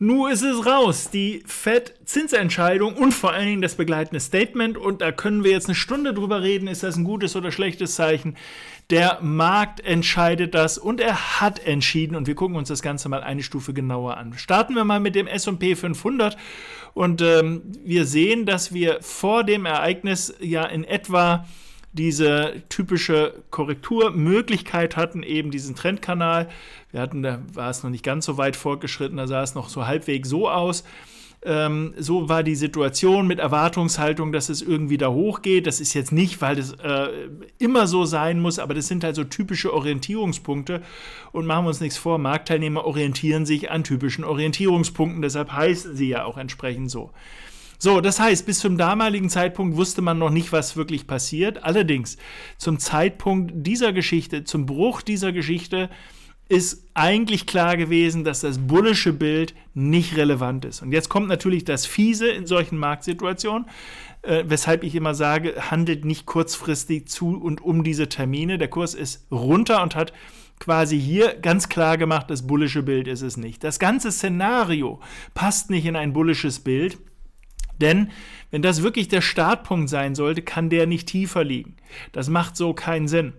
Nur ist es raus, die FED-Zinsentscheidung und vor allen Dingen das begleitende Statement. Und da können wir jetzt eine Stunde drüber reden, ist das ein gutes oder schlechtes Zeichen. Der Markt entscheidet das und er hat entschieden. Und wir gucken uns das Ganze mal eine Stufe genauer an. Starten wir mal mit dem SP 500. Und ähm, wir sehen, dass wir vor dem Ereignis ja in etwa diese typische Korrekturmöglichkeit hatten, eben diesen Trendkanal. Wir hatten, da war es noch nicht ganz so weit fortgeschritten, da sah es noch so halbwegs so aus. Ähm, so war die Situation mit Erwartungshaltung, dass es irgendwie da hochgeht. Das ist jetzt nicht, weil das äh, immer so sein muss, aber das sind halt so typische Orientierungspunkte. Und machen wir uns nichts vor, Marktteilnehmer orientieren sich an typischen Orientierungspunkten, deshalb heißen sie ja auch entsprechend so. So, das heißt, bis zum damaligen Zeitpunkt wusste man noch nicht, was wirklich passiert. Allerdings, zum Zeitpunkt dieser Geschichte, zum Bruch dieser Geschichte, ist eigentlich klar gewesen, dass das bullische Bild nicht relevant ist. Und jetzt kommt natürlich das Fiese in solchen Marktsituationen, äh, weshalb ich immer sage, handelt nicht kurzfristig zu und um diese Termine. Der Kurs ist runter und hat quasi hier ganz klar gemacht, das bullische Bild ist es nicht. Das ganze Szenario passt nicht in ein bullisches Bild. Denn wenn das wirklich der Startpunkt sein sollte, kann der nicht tiefer liegen. Das macht so keinen Sinn.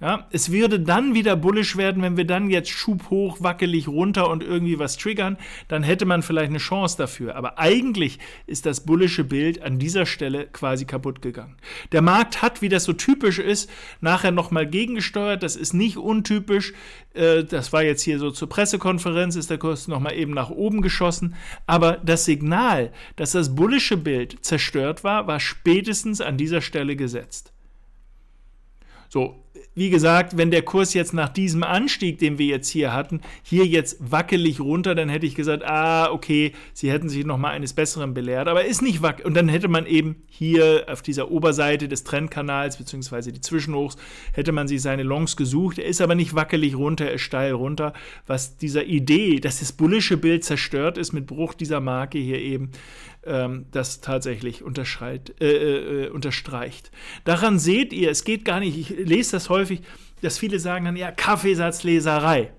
Ja, es würde dann wieder bullisch werden, wenn wir dann jetzt Schub hoch, wackelig runter und irgendwie was triggern, dann hätte man vielleicht eine Chance dafür. Aber eigentlich ist das bullische Bild an dieser Stelle quasi kaputt gegangen. Der Markt hat, wie das so typisch ist, nachher nochmal gegengesteuert. Das ist nicht untypisch. Äh, das war jetzt hier so zur Pressekonferenz, ist der Kurs nochmal eben nach oben geschossen. Aber das Signal, dass das bullische Bild zerstört war, war spätestens an dieser Stelle gesetzt. So, wie gesagt, wenn der Kurs jetzt nach diesem Anstieg, den wir jetzt hier hatten, hier jetzt wackelig runter, dann hätte ich gesagt, ah, okay, sie hätten sich noch mal eines Besseren belehrt, aber ist nicht wackelig. Und dann hätte man eben hier auf dieser Oberseite des Trendkanals, beziehungsweise die Zwischenhochs, hätte man sich seine Longs gesucht. Er ist aber nicht wackelig runter, er ist steil runter, was dieser Idee, dass das bullische Bild zerstört ist mit Bruch dieser Marke hier eben, ähm, das tatsächlich äh, äh, unterstreicht. Daran seht ihr, es geht gar nicht, ich lese das häufig, dass viele sagen dann, ja, Kaffeesatzleserei.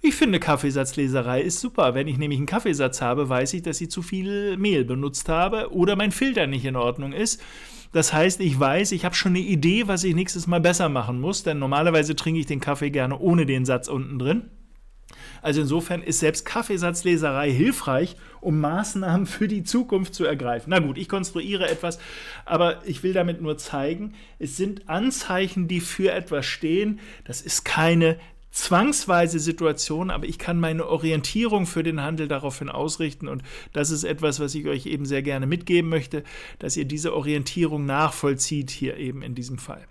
Ich finde, Kaffeesatzleserei ist super. Wenn ich nämlich einen Kaffeesatz habe, weiß ich, dass ich zu viel Mehl benutzt habe oder mein Filter nicht in Ordnung ist. Das heißt, ich weiß, ich habe schon eine Idee, was ich nächstes Mal besser machen muss, denn normalerweise trinke ich den Kaffee gerne ohne den Satz unten drin. Also insofern ist selbst Kaffeesatzleserei hilfreich, um Maßnahmen für die Zukunft zu ergreifen. Na gut, ich konstruiere etwas, aber ich will damit nur zeigen, es sind Anzeichen, die für etwas stehen. Das ist keine zwangsweise Situation, aber ich kann meine Orientierung für den Handel daraufhin ausrichten und das ist etwas, was ich euch eben sehr gerne mitgeben möchte, dass ihr diese Orientierung nachvollzieht hier eben in diesem Fall.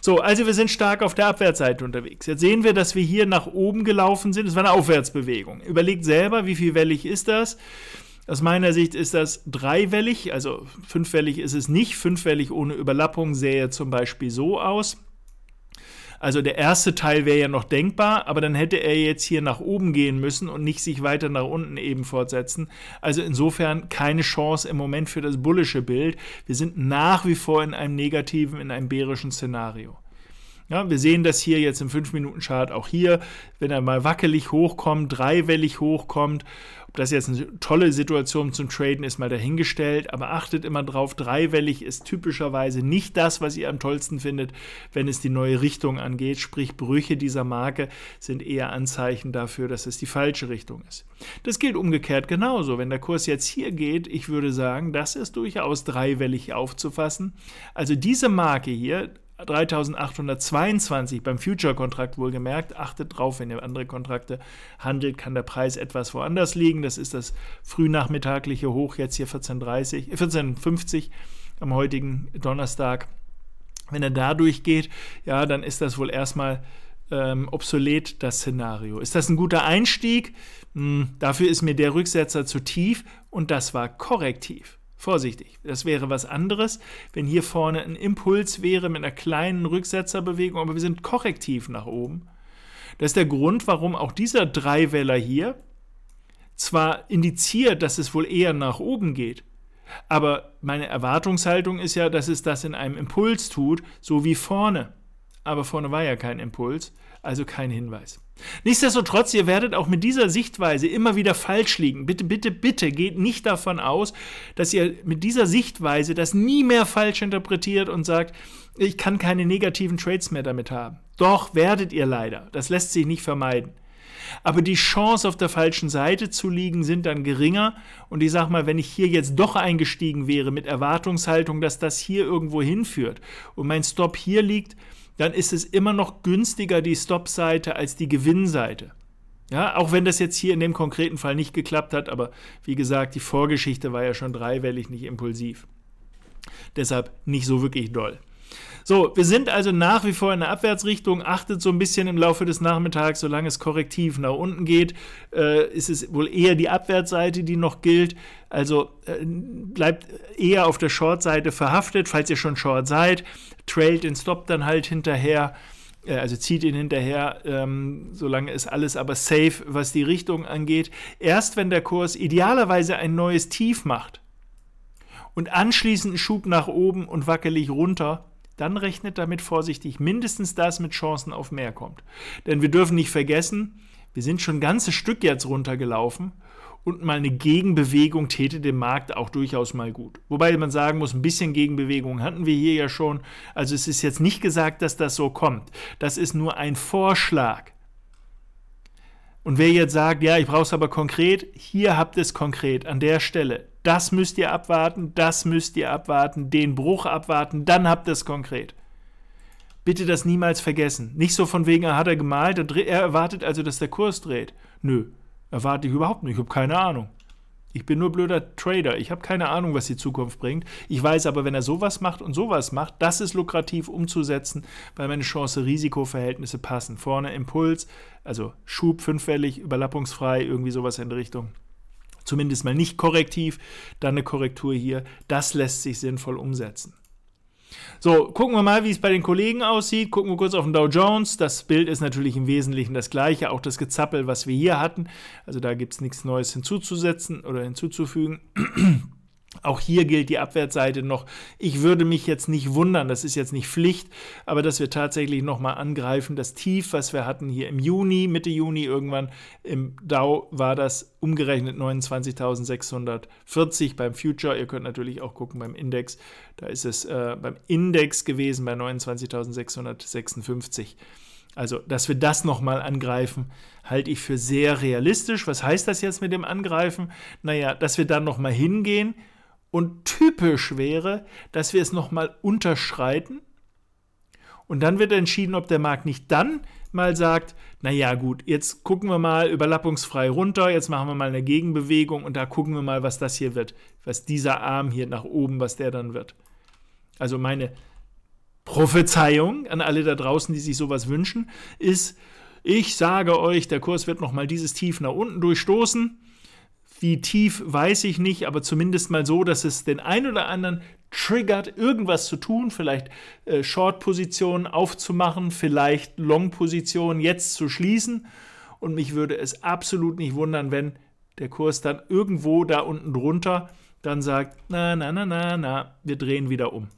So, also wir sind stark auf der Abwärtsseite unterwegs. Jetzt sehen wir, dass wir hier nach oben gelaufen sind. Es war eine Aufwärtsbewegung. Überlegt selber, wie viel wellig ist das? Aus meiner Sicht ist das dreiwellig, also fünfwellig ist es nicht. Fünfwellig ohne Überlappung sähe zum Beispiel so aus. Also der erste Teil wäre ja noch denkbar, aber dann hätte er jetzt hier nach oben gehen müssen und nicht sich weiter nach unten eben fortsetzen. Also insofern keine Chance im Moment für das bullische Bild. Wir sind nach wie vor in einem negativen, in einem bärischen Szenario. Ja, wir sehen das hier jetzt im 5-Minuten-Chart auch hier, wenn er mal wackelig hochkommt, dreiwellig hochkommt ob das jetzt eine tolle Situation zum Traden ist, mal dahingestellt, aber achtet immer drauf, dreiwellig ist typischerweise nicht das, was ihr am tollsten findet, wenn es die neue Richtung angeht. Sprich, Brüche dieser Marke sind eher Anzeichen dafür, dass es die falsche Richtung ist. Das gilt umgekehrt genauso. Wenn der Kurs jetzt hier geht, ich würde sagen, das ist durchaus dreiwellig aufzufassen. Also diese Marke hier, 3822 beim Future-Kontrakt wohlgemerkt. Achtet drauf, wenn ihr andere Kontrakte handelt, kann der Preis etwas woanders liegen. Das ist das frühnachmittagliche Hoch, jetzt hier 14.30, 14.50 am heutigen Donnerstag. Wenn er da durchgeht, ja, dann ist das wohl erstmal ähm, obsolet, das Szenario. Ist das ein guter Einstieg? Hm, dafür ist mir der Rücksetzer zu tief und das war korrektiv. Vorsichtig, das wäre was anderes, wenn hier vorne ein Impuls wäre mit einer kleinen Rücksetzerbewegung, aber wir sind korrektiv nach oben. Das ist der Grund, warum auch dieser Dreiweller hier zwar indiziert, dass es wohl eher nach oben geht, aber meine Erwartungshaltung ist ja, dass es das in einem Impuls tut, so wie vorne. Aber vorne war ja kein Impuls. Also kein Hinweis. Nichtsdestotrotz, ihr werdet auch mit dieser Sichtweise immer wieder falsch liegen. Bitte, bitte, bitte geht nicht davon aus, dass ihr mit dieser Sichtweise das nie mehr falsch interpretiert und sagt, ich kann keine negativen Trades mehr damit haben. Doch werdet ihr leider. Das lässt sich nicht vermeiden. Aber die Chance, auf der falschen Seite zu liegen, sind dann geringer. Und ich sage mal, wenn ich hier jetzt doch eingestiegen wäre mit Erwartungshaltung, dass das hier irgendwo hinführt und mein Stop hier liegt, dann ist es immer noch günstiger die Stop-Seite als die Gewinnseite. Ja, auch wenn das jetzt hier in dem konkreten Fall nicht geklappt hat, aber wie gesagt, die Vorgeschichte war ja schon dreiwellig, nicht impulsiv. Deshalb nicht so wirklich doll. So, wir sind also nach wie vor in der Abwärtsrichtung. Achtet so ein bisschen im Laufe des Nachmittags, solange es korrektiv nach unten geht, äh, ist es wohl eher die Abwärtsseite, die noch gilt. Also äh, bleibt eher auf der Short-Seite verhaftet, falls ihr schon Short seid. Trailt den Stop dann halt hinterher äh, also zieht ihn hinterher, ähm, solange ist alles aber safe, was die Richtung angeht. Erst wenn der Kurs idealerweise ein neues Tief macht und anschließend einen Schub nach oben und wackelig runter, dann rechnet damit vorsichtig mindestens das mit Chancen auf mehr kommt. Denn wir dürfen nicht vergessen, wir sind schon ein ganzes Stück jetzt runtergelaufen und mal eine Gegenbewegung täte dem Markt auch durchaus mal gut. Wobei man sagen muss, ein bisschen Gegenbewegung hatten wir hier ja schon. Also es ist jetzt nicht gesagt, dass das so kommt. Das ist nur ein Vorschlag. Und wer jetzt sagt, ja, ich brauche es aber konkret, hier habt es konkret an der Stelle. Das müsst ihr abwarten, das müsst ihr abwarten, den Bruch abwarten, dann habt ihr es konkret. Bitte das niemals vergessen. Nicht so von wegen, er hat er gemalt, er erwartet also, dass der Kurs dreht. Nö, erwarte ich überhaupt nicht, ich habe keine Ahnung. Ich bin nur blöder Trader. Ich habe keine Ahnung, was die Zukunft bringt. Ich weiß aber, wenn er sowas macht und sowas macht, das ist lukrativ umzusetzen, weil meine Chance-Risiko-Verhältnisse passen. Vorne Impuls, also Schub fünffällig, überlappungsfrei, irgendwie sowas in die Richtung zumindest mal nicht korrektiv, dann eine Korrektur hier. Das lässt sich sinnvoll umsetzen. So, gucken wir mal, wie es bei den Kollegen aussieht. Gucken wir kurz auf den Dow Jones. Das Bild ist natürlich im Wesentlichen das gleiche, auch das Gezappel, was wir hier hatten. Also da gibt es nichts Neues hinzuzusetzen oder hinzuzufügen. Auch hier gilt die Abwärtsseite noch. Ich würde mich jetzt nicht wundern, das ist jetzt nicht Pflicht, aber dass wir tatsächlich nochmal angreifen. Das Tief, was wir hatten hier im Juni, Mitte Juni irgendwann im Dow, war das umgerechnet 29.640 beim Future. Ihr könnt natürlich auch gucken beim Index. Da ist es äh, beim Index gewesen bei 29.656. Also, dass wir das nochmal angreifen, halte ich für sehr realistisch. Was heißt das jetzt mit dem Angreifen? Naja, dass wir dann nochmal hingehen, und typisch wäre, dass wir es nochmal unterschreiten und dann wird entschieden, ob der Markt nicht dann mal sagt, naja gut, jetzt gucken wir mal überlappungsfrei runter, jetzt machen wir mal eine Gegenbewegung und da gucken wir mal, was das hier wird, was dieser Arm hier nach oben, was der dann wird. Also meine Prophezeiung an alle da draußen, die sich sowas wünschen, ist, ich sage euch, der Kurs wird nochmal dieses Tief nach unten durchstoßen wie tief weiß ich nicht, aber zumindest mal so, dass es den einen oder anderen triggert, irgendwas zu tun, vielleicht äh, Short-Positionen aufzumachen, vielleicht Long-Positionen jetzt zu schließen. Und mich würde es absolut nicht wundern, wenn der Kurs dann irgendwo da unten drunter dann sagt, na, na, na, na, na, wir drehen wieder um.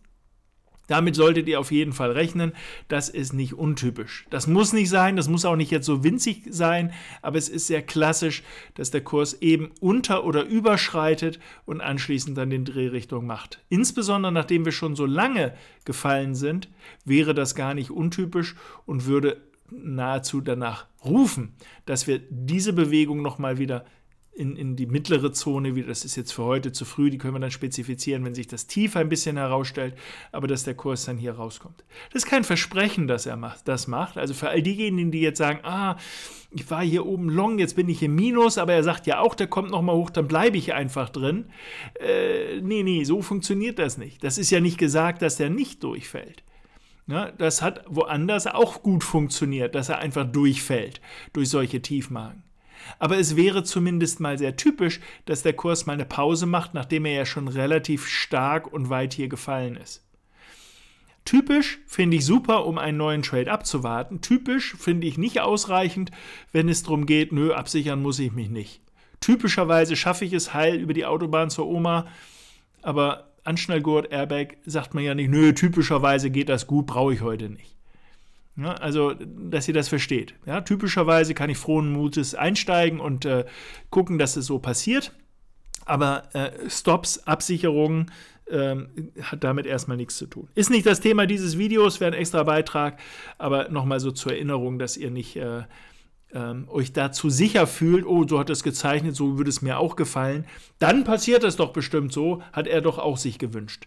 Damit solltet ihr auf jeden Fall rechnen. Das ist nicht untypisch. Das muss nicht sein, das muss auch nicht jetzt so winzig sein, aber es ist sehr klassisch, dass der Kurs eben unter- oder überschreitet und anschließend dann den Drehrichtung macht. Insbesondere nachdem wir schon so lange gefallen sind, wäre das gar nicht untypisch und würde nahezu danach rufen, dass wir diese Bewegung nochmal wieder in, in die mittlere Zone, wie das ist jetzt für heute zu früh, die können wir dann spezifizieren, wenn sich das tiefer ein bisschen herausstellt, aber dass der Kurs dann hier rauskommt. Das ist kein Versprechen, dass er macht, das macht. Also für all diejenigen, die jetzt sagen, ah, ich war hier oben long, jetzt bin ich im Minus, aber er sagt ja auch, der kommt nochmal hoch, dann bleibe ich einfach drin. Äh, nee, nee, so funktioniert das nicht. Das ist ja nicht gesagt, dass der nicht durchfällt. Ja, das hat woanders auch gut funktioniert, dass er einfach durchfällt durch solche Tiefmarken. Aber es wäre zumindest mal sehr typisch, dass der Kurs mal eine Pause macht, nachdem er ja schon relativ stark und weit hier gefallen ist. Typisch finde ich super, um einen neuen Trade abzuwarten. Typisch finde ich nicht ausreichend, wenn es darum geht, nö, absichern muss ich mich nicht. Typischerweise schaffe ich es heil über die Autobahn zur Oma, aber Anschnallgurt, Airbag sagt man ja nicht, nö, typischerweise geht das gut, brauche ich heute nicht. Ja, also, dass ihr das versteht. Ja, typischerweise kann ich frohen Mutes einsteigen und äh, gucken, dass es so passiert. Aber äh, Stops, Absicherungen ähm, hat damit erstmal nichts zu tun. Ist nicht das Thema dieses Videos, wäre ein extra Beitrag, aber nochmal so zur Erinnerung, dass ihr nicht äh, ähm, euch dazu sicher fühlt, oh, so hat es gezeichnet, so würde es mir auch gefallen. Dann passiert es doch bestimmt so, hat er doch auch sich gewünscht.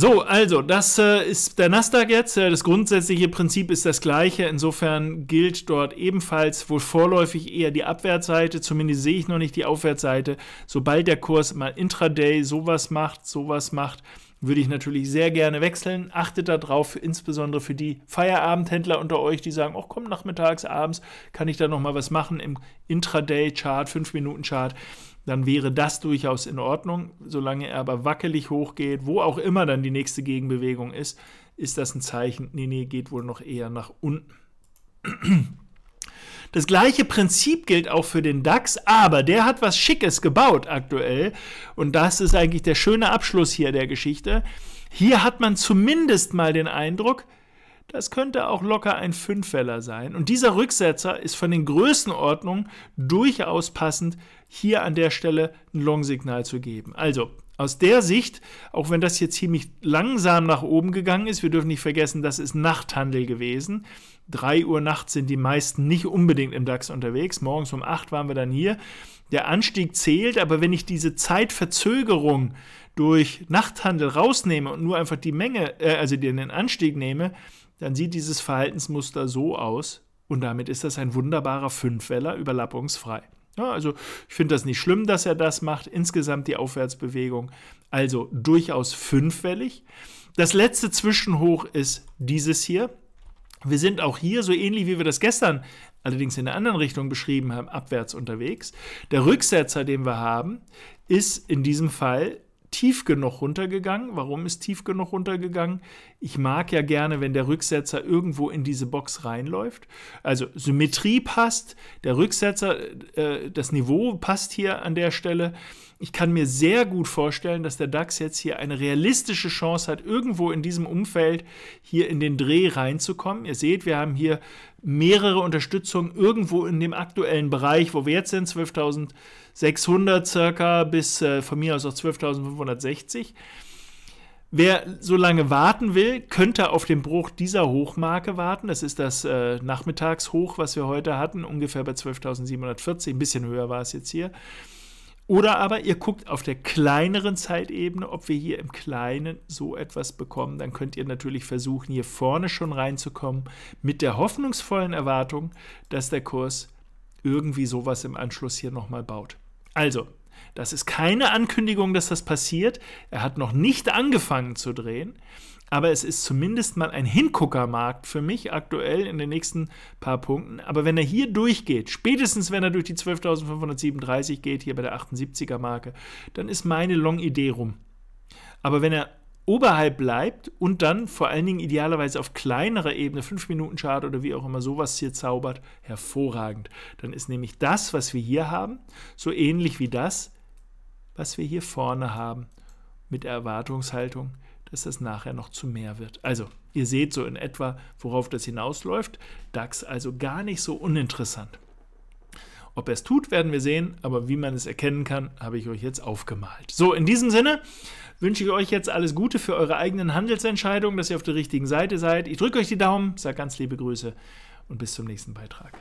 So, also, das äh, ist der Nasdaq jetzt. Äh, das grundsätzliche Prinzip ist das gleiche. Insofern gilt dort ebenfalls wohl vorläufig eher die Abwärtsseite. Zumindest sehe ich noch nicht die Aufwärtsseite. Sobald der Kurs mal intraday sowas macht, sowas macht, würde ich natürlich sehr gerne wechseln. Achtet darauf, insbesondere für die Feierabendhändler unter euch, die sagen, oh komm, nachmittags, abends kann ich da noch mal was machen im Intraday-Chart, 5-Minuten-Chart dann wäre das durchaus in Ordnung. Solange er aber wackelig hochgeht, wo auch immer dann die nächste Gegenbewegung ist, ist das ein Zeichen, nee, nee, geht wohl noch eher nach unten. Das gleiche Prinzip gilt auch für den DAX, aber der hat was Schickes gebaut aktuell. Und das ist eigentlich der schöne Abschluss hier der Geschichte. Hier hat man zumindest mal den Eindruck, das könnte auch locker ein Fünfweller sein. Und dieser Rücksetzer ist von den Größenordnungen durchaus passend, hier an der Stelle ein Long-Signal zu geben. Also aus der Sicht, auch wenn das hier ziemlich langsam nach oben gegangen ist, wir dürfen nicht vergessen, das ist Nachthandel gewesen. 3 Uhr nachts sind die meisten nicht unbedingt im DAX unterwegs. Morgens um 8 waren wir dann hier. Der Anstieg zählt, aber wenn ich diese Zeitverzögerung durch Nachthandel rausnehme und nur einfach die Menge, äh, also den Anstieg nehme, dann sieht dieses Verhaltensmuster so aus und damit ist das ein wunderbarer Fünfweller überlappungsfrei. Ja, also ich finde das nicht schlimm, dass er das macht. Insgesamt die Aufwärtsbewegung also durchaus fünfwellig. Das letzte Zwischenhoch ist dieses hier. Wir sind auch hier so ähnlich wie wir das gestern allerdings in der anderen Richtung beschrieben haben, abwärts unterwegs. Der Rücksetzer, den wir haben, ist in diesem Fall tief genug runtergegangen. Warum ist tief genug runtergegangen? Ich mag ja gerne, wenn der Rücksetzer irgendwo in diese Box reinläuft. Also Symmetrie passt, der Rücksetzer, äh, das Niveau passt hier an der Stelle. Ich kann mir sehr gut vorstellen, dass der DAX jetzt hier eine realistische Chance hat, irgendwo in diesem Umfeld hier in den Dreh reinzukommen. Ihr seht, wir haben hier mehrere Unterstützungen irgendwo in dem aktuellen Bereich, wo wir jetzt sind, 12.600 circa bis äh, von mir aus auch 12.560. Wer so lange warten will, könnte auf den Bruch dieser Hochmarke warten. Das ist das äh, Nachmittagshoch, was wir heute hatten, ungefähr bei 12.740. Ein bisschen höher war es jetzt hier. Oder aber ihr guckt auf der kleineren Zeitebene, ob wir hier im Kleinen so etwas bekommen. Dann könnt ihr natürlich versuchen, hier vorne schon reinzukommen, mit der hoffnungsvollen Erwartung, dass der Kurs irgendwie sowas im Anschluss hier nochmal baut. Also, das ist keine Ankündigung, dass das passiert. Er hat noch nicht angefangen zu drehen aber es ist zumindest mal ein Hinguckermarkt für mich aktuell in den nächsten paar Punkten. Aber wenn er hier durchgeht, spätestens wenn er durch die 12.537 geht, hier bei der 78er Marke, dann ist meine Long-Idee rum. Aber wenn er oberhalb bleibt und dann vor allen Dingen idealerweise auf kleinerer Ebene, 5-Minuten-Chart oder wie auch immer sowas hier zaubert, hervorragend. Dann ist nämlich das, was wir hier haben, so ähnlich wie das, was wir hier vorne haben mit der Erwartungshaltung, dass das nachher noch zu mehr wird. Also, ihr seht so in etwa, worauf das hinausläuft. DAX also gar nicht so uninteressant. Ob er es tut, werden wir sehen, aber wie man es erkennen kann, habe ich euch jetzt aufgemalt. So, in diesem Sinne wünsche ich euch jetzt alles Gute für eure eigenen Handelsentscheidungen, dass ihr auf der richtigen Seite seid. Ich drücke euch die Daumen, sage ganz liebe Grüße und bis zum nächsten Beitrag.